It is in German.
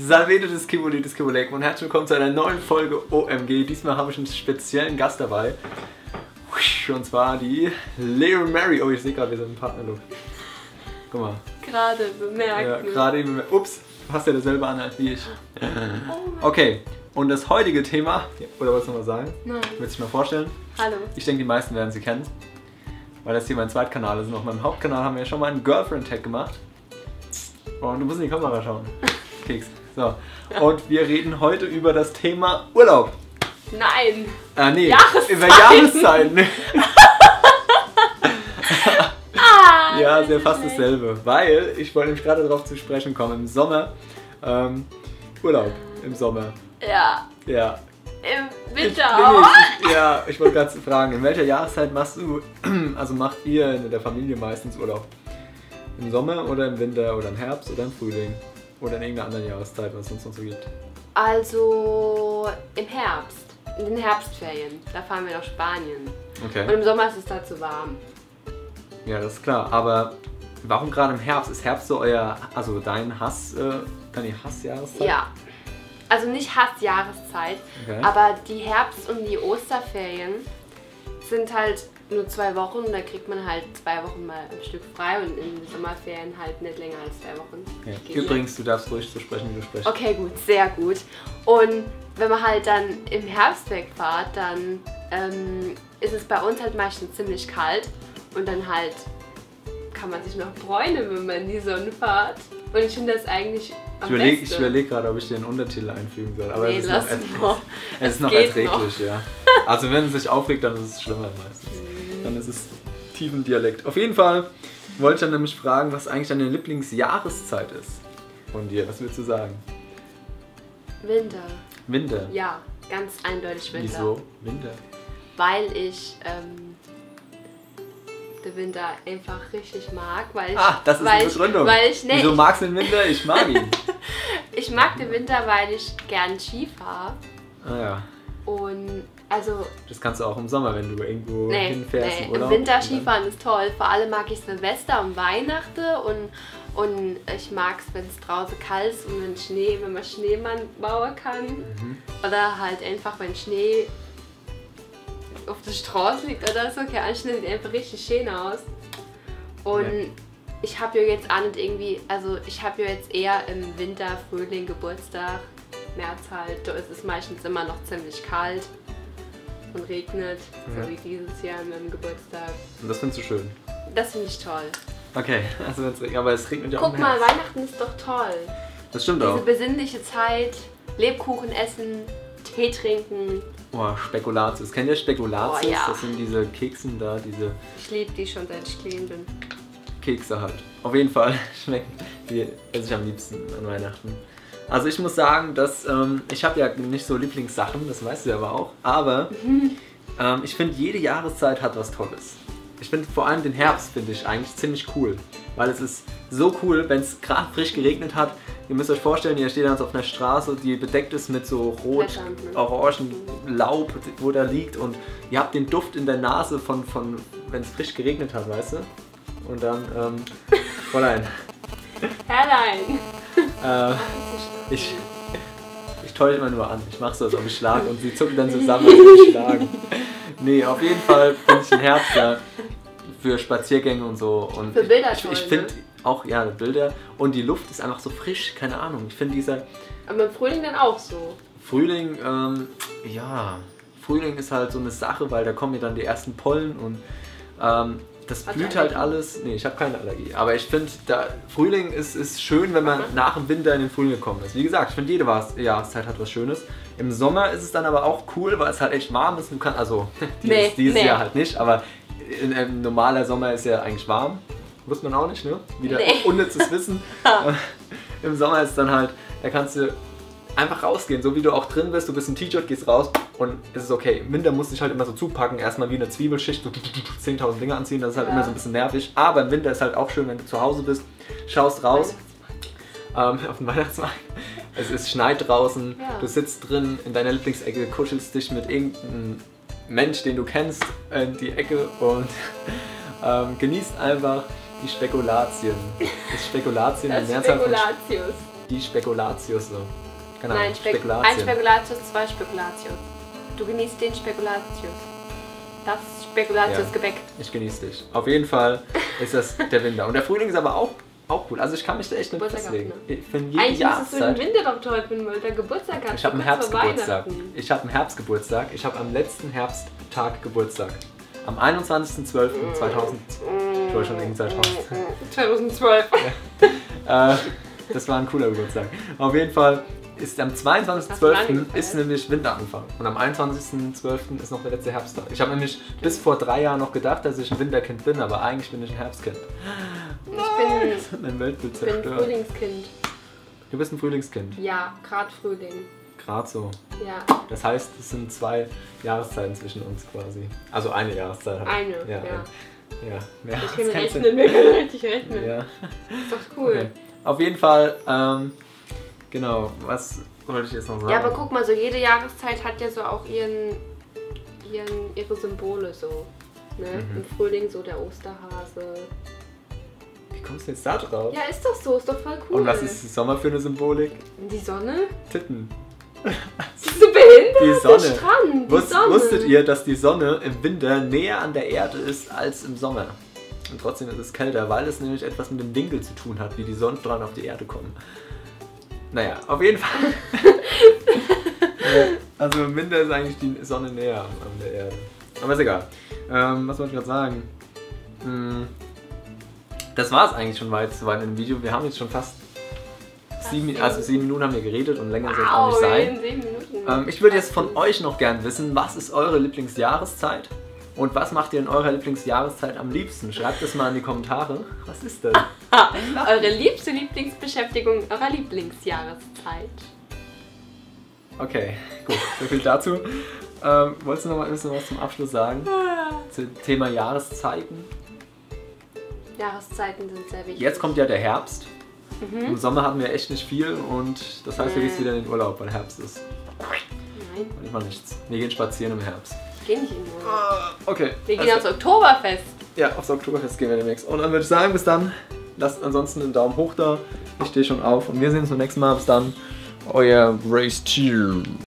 Salvete des Kibuli des Kibolek und herzlich willkommen zu einer neuen Folge OMG. Diesmal habe ich einen speziellen Gast dabei. Und zwar die Leo Mary. Oh, ich sehe gerade, wir sind im Partnerlook. Guck mal. Gerade bemerkt. Ja, gerade eben. Ups, hast ja dasselbe an wie ich. Okay, und das heutige Thema, oder wolltest du noch was sagen? Nein. Willst du dich mal vorstellen? Hallo. Ich denke, die meisten werden sie kennen. Weil das hier mein Zweitkanal ist. Und auf meinem Hauptkanal haben wir ja schon mal einen Girlfriend-Tag gemacht. Und du musst in die Kamera schauen. Keks. So. Und wir reden heute über das Thema Urlaub. Nein. Ah, nee. Jahreszeiten. Über Jahreszeiten. Ah, ja, sehr fast dasselbe. Weil, ich wollte nämlich gerade darauf zu sprechen kommen, im Sommer, ähm, Urlaub im Sommer. Ja. Ja. Im Ich, Winter. nee, ich, ja, ich wollte gerade fragen, in welcher Jahreszeit machst du, also macht ihr in der Familie meistens Urlaub? Im Sommer oder im Winter oder im Herbst oder im Frühling? Oder in irgendeiner anderen Jahreszeit, was es sonst noch so gibt? Also im Herbst. In den Herbstferien. Da fahren wir nach Spanien. Und Okay. im Sommer ist es da zu warm. Ja, das ist klar. Aber warum gerade im Herbst? Ist Herbst so euer, also dein Hass, äh, deine Hassjahreszeit? Ja. Also nicht Hassjahreszeit, Okay. aber die Herbst- und die Osterferien sind halt nur zwei Wochen und da kriegt man halt zwei Wochen mal ein Stück frei und in den Sommerferien halt nicht länger als zwei Wochen. Ja. Übrigens, du darfst ruhig so sprechen, wie du sprichst. Okay, gut, sehr gut. Und wenn man halt dann im Herbst wegfahrt, dann ähm, ist es bei uns halt meistens ziemlich kalt und dann halt kann man sich noch bräunen, wenn man in die Sonne fährt. Und ich finde das eigentlich am Ich überlege besten. ich überleg gerade, ob ich dir einen Untertitel einfügen soll. Aber Nee, es ist lass noch, mal. Es ist noch erträglich, ja. Also wenn es sich aufregt, dann ist es schlimmer meistens. Dann ist es tiefen Dialekt. Auf jeden Fall wollte ich dann nämlich fragen, was eigentlich deine Lieblingsjahreszeit ist. Von dir, was würdest du sagen? Winter. Winter. Ja, ganz eindeutig Winter. Wieso? Winter. Weil ich ähm, den Winter einfach richtig mag. Weil ich, Ah, das ist weil eine Begründung. Ich, weil ich, nee, Wieso magst du den Winter? Ich mag ihn. ich mag den Winter, weil ich gern Ski fahre. ah ja. Und also Das kannst du auch im Sommer, wenn du irgendwo Nee, hinfährst nee. im. Winter Skifahren ist toll. Vor allem mag ich Silvester und Weihnachten und, und ich mag es, wenn es draußen kalt ist und wenn Schnee, wenn man Schneemann bauen kann. Mhm. Oder halt einfach, wenn Schnee auf der Straße liegt oder so, keine Ahnung, sieht einfach richtig schön aus. Und Ja. ich habe ja jetzt auch nicht irgendwie, also ich habe ja jetzt eher im Winter, Frühling, Geburtstag, März halt, da ist es meistens immer noch ziemlich kalt und regnet, Ja. so wie dieses Jahr an meinem Geburtstag. Und das findest du schön. Das finde ich toll. Okay, also wenn's regnet, aber es regnet ja auch Guck mal. Weihnachten ist doch toll. Das stimmt Diese auch. besinnliche Zeit, Lebkuchen essen, Tee trinken. Oh, Spekulatius. Kennt ihr Spekulatius? Oh, ja. Das sind diese Keksen da, diese Ich liebe die schon seit ich klein bin. Kekse halt. Auf jeden Fall schmecken die esse ich am liebsten an Weihnachten. Also ich muss sagen, dass ähm, ich habe ja nicht so Lieblingssachen, das weißt du ja aber auch. Aber ähm, ich finde, jede Jahreszeit hat was Tolles. Ich finde vor allem den Herbst finde ich eigentlich ziemlich cool, weil es ist so cool, wenn es gerade frisch geregnet hat. Ihr müsst euch vorstellen, ihr steht dann so auf einer Straße, die bedeckt ist mit so rot, ne? orangen Laub, wo da liegt und ihr habt den Duft in der Nase von, von wenn es frisch geregnet hat, weißt du? Und dann, ähm, Fräulein, Herrlein! äh, ich, ich täusche immer nur an. Ich mache so, als ob ich schlage und sie zucken dann zusammen, als ob ich schlagen. Nee, auf jeden Fall bin ich ein da für Spaziergänge und so. Und Für Bilder ich, ich ne? finde auch, ja, Bilder und die Luft ist einfach so frisch, keine Ahnung. Ich finde dieser Aber im Frühling dann auch so. Frühling, ähm, ja, Frühling ist halt so eine Sache, weil da kommen ja dann die ersten Pollen und ähm, das Hast du blüht halt alles. Nee, ich habe keine Allergie. Aber ich finde, Frühling ist, ist schön, wenn man Mhm. nach dem Winter in den Frühling gekommen ist. Wie gesagt, ich finde, jede Jahreszeit hat was Schönes. Im Sommer ist es dann aber auch cool, weil es halt echt warm ist. Du kannst, also dieses, Nee, dieses nee. Jahr halt nicht, aber in, ein normaler Sommer ist ja eigentlich warm. Wusste man auch nicht, ne? Wieder Nee. unnützes Wissen. Im Sommer ist dann halt, da kannst du einfach rausgehen, so wie du auch drin bist, du bist im T-Shirt, gehst raus und es ist okay. Winter musst du dich halt immer so zupacken, erstmal wie eine Zwiebelschicht, so 10.000 Dinge anziehen, das ist halt Ja. immer so ein bisschen nervig. Aber im Winter ist halt auch schön, wenn du zu Hause bist, schaust raus ähm, auf den Weihnachtsmarkt. Es ist schneit draußen, Ja. du sitzt drin in deiner Lieblingsecke, kuschelst dich mit irgendeinem Mensch, den du kennst, in die Ecke und ähm, genießt einfach die Spekulatien. Das Spekulatien Das die Spekulatius. die Spekulatius so. Genau, Nein, Spek ein Spekulatien. Spekulatius, zwei Spekulatius. Du genießt den Spekulatius. Das Spekulatius-Gebäck. Ich genieße dich. Auf jeden Fall ist das der Winter. Und der Frühling ist aber auch, auch cool. Also ich kann mich da echt nicht festlegen. finde jede Eigentlich müsstest du im Jahreszeit. Winter doch toll finden, weil der Geburtstag hast. Ich habe einen Herbstgeburtstag. Ich habe einen Herbstgeburtstag. Ich habe am letzten Herbsttag Geburtstag. Am 21.12.2000. Ich wollte schon irgendwie 2000. 2012. Äh, das war ein cooler Geburtstag. Auf jeden Fall ist am Hast du lange 22.12. gefeiert? ist nämlich Winteranfang. Und am 21.12. ist noch der letzte Herbsttag. Ich habe nämlich bis vor drei Jahren noch gedacht, dass ich ein Winterkind bin, aber eigentlich bin ich ein Herbstkind. Ich bin, Das mein Weltbild ich bin zerstört. Frühlingskind. Du bist ein Frühlingskind. Ja, gerade Frühling. Gerade so. Ja. Das heißt, es sind zwei Jahreszeiten zwischen uns quasi. Also eine Jahreszeit. Eine, Ja. ja. Ja, mehr Ich kann rechnen, wir können richtig rechnen. Ja. Ist doch cool. Okay. Auf jeden Fall, ähm, genau, was wollte ich jetzt noch sagen? Ja, aber guck mal, so jede Jahreszeit hat ja so auch ihren, ihren, ihre Symbole so. Ne? Mhm. Im Frühling so der Osterhase. Wie kommst du jetzt da drauf? Ja, ist doch so, ist doch voll cool. Und was ist Sommer für eine Symbolik? Die Sonne? Titten. Bist du behindert? Die Der Sonne. Strand, die Wus Sonne. Wusstet ihr, dass die Sonne im Winter näher an der Erde ist als im Sommer? Und trotzdem ist es kälter, weil es nämlich etwas mit dem Winkel zu tun hat, wie die Sonnenstrahlen auf die Erde kommen. Naja, auf jeden Fall. Also im Winter ist eigentlich die Sonne näher an der Erde. Aber ist egal. Ähm, was wollte ich gerade sagen? Hm, Das war es eigentlich schon weit, soweit in dem Video. Wir haben jetzt schon fast sieben, also sieben Minuten haben wir geredet und länger soll es auch nicht sein. in sieben Minuten. Ähm, ich würde jetzt von euch noch gern wissen, was ist eure Lieblingsjahreszeit? Und was macht ihr in eurer Lieblingsjahreszeit am liebsten? Schreibt es mal in die Kommentare. Was ist das? Eure liebste Lieblingsbeschäftigung eurer Lieblingsjahreszeit. Okay, gut, so viel dazu. Ähm, wolltest du noch mal ein bisschen was zum Abschluss sagen? Zum Thema Jahreszeiten? Jahreszeiten sind sehr wichtig. Jetzt kommt ja der Herbst. Mhm. Im Sommer hatten wir echt nicht viel und das heißt, du Nee. gehst wieder in den Urlaub, weil Herbst ist. Nein, Und ich mach nichts. Wir gehen spazieren im Herbst. Geh nicht in den Urlaub. Okay. Wir gehen also- aufs Oktoberfest. Ja, aufs Oktoberfest gehen wir demnächst. Und dann würde ich sagen, bis dann. Lasst ansonsten einen Daumen hoch da. Ich stehe schon auf und wir sehen uns beim nächsten Mal. Bis dann. Euer Race Cheer.